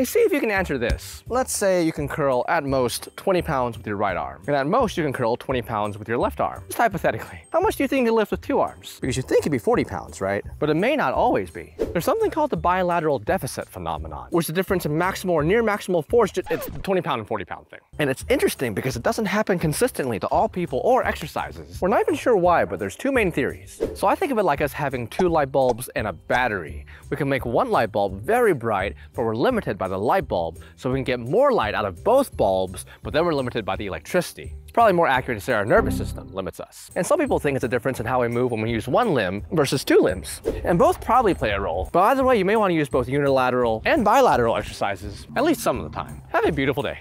Hey, see if you can answer this. Let's say you can curl at most 20 pounds with your right arm, and at most you can curl 20 pounds with your left arm. Just hypothetically, how much do you think you can lift with two arms? Because you think it'd be 40 pounds, right? But it may not always be. There's something called the bilateral deficit phenomenon, which is the difference in maximal or near maximal force. It's the 20 pound and 40 pound thing. And it's interesting because it doesn't happen consistently to all people or exercises. We're not even sure why, but there's two main theories. So I think of it like us having two light bulbs and a battery. We can make one light bulb very bright, but we're limited by the light bulb, so we can get more light out of both bulbs, but then we're limited by the electricity. It's probably more accurate to say our nervous system limits us. And some people think it's a difference in how we move when we use one limb versus two limbs. And both probably play a role. But either way, you may want to use both unilateral and bilateral exercises at least some of the time. Have a beautiful day.